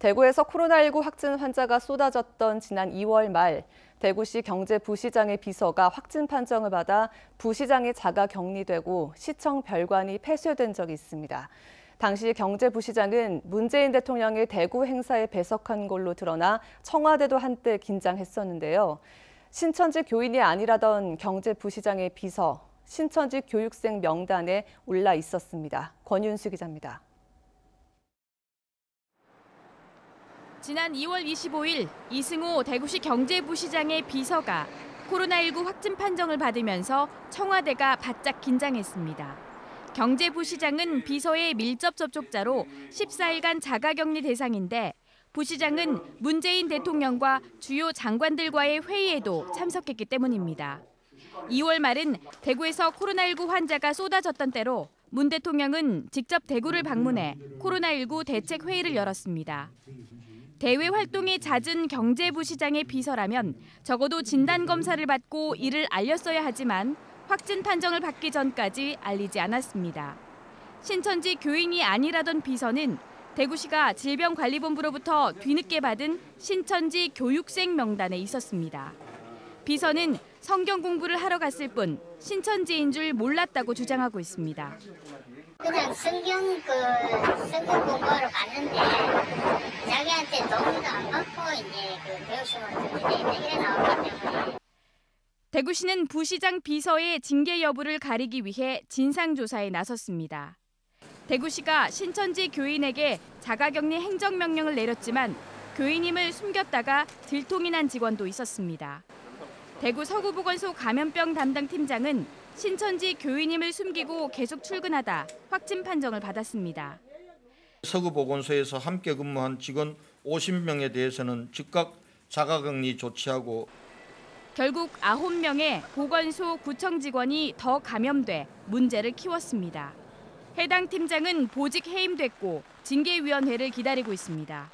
대구에서 코로나19 확진 환자가 쏟아졌던 지난 2월 말 대구시 경제부시장의 비서가 확진 판정을 받아 부시장이 자가 격리되고 시청 별관이 폐쇄된 적이 있습니다. 당시 경제부시장은 문재인 대통령의 대구 행사에 배석한 걸로 드러나 청와대도 한때 긴장했었는데요. 신천지 교인이 아니라던 경제부시장의 비서, 신천지 교육생 명단에 올라 있었습니다. 권윤수 기자입니다. 지난 2월 25일 이승호 대구시 경제부시장의 비서가 코로나19 확진 판정을 받으면서 청와대가 바짝 긴장했습니다. 경제부시장은 비서의 밀접 접촉자로 14일간 자가격리 대상인데 부시장은 문재인 대통령과 주요 장관들과의 회의에도 참석했기 때문입니다. 2월 말은 대구에서 코로나19 환자가 쏟아졌던 때로 문 대통령은 직접 대구를 방문해 코로나19 대책 회의를 열었습니다. 대외 활동이 잦은 경제부 시장의 비서라면 적어도 진단 검사를 받고 이를 알렸어야 하지만 확진 판정을 받기 전까지 알리지 않았습니다. 신천지 교인이 아니라던 비서는 대구시가 질병관리본부로부터 뒤늦게 받은 신천지 교육생 명단에 있었습니다. 비서는 성경 공부를 하러 갔을 뿐 신천지인 줄 몰랐다고 주장하고 있습니다. 그냥 성경 그 성경 공부하러 갔는데 자기한테 도움도 안 받고 이제 그 교육생활 듣는데 이래 나왔기 때문에 대구시는 부시장 비서의 징계 여부를 가리기 위해 진상조사에 나섰습니다. 대구시가 신천지 교인에게 자가격리 행정명령을 내렸지만 교인임을 숨겼다가 들통이 난 직원도 있었습니다. 대구 서구보건소 감염병 담당 팀장은 신천지 교인임을 숨기고 계속 출근하다 확진 판정을 받았습니다. 서구보건소에서 함께 근무한 직원 50명에 대해서는 즉각 자가격리 조치하고 결국 9명의 보건소 구청 직원이 더 감염돼 문제를 키웠습니다. 해당 팀장은 보직 해임됐고 징계위원회를 기다리고 있습니다.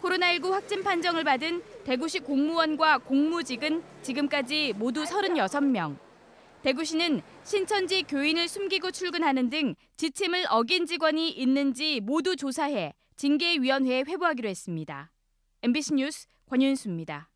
코로나19 확진 판정을 받은 대구시 공무원과 공무직은 지금까지 모두 36명. 대구시는 신천지 교인을 숨기고 출근하는 등 지침을 어긴 직원이 있는지 모두 조사해 징계위원회에 회부하기로 했습니다. MBC 뉴스 권윤수입니다.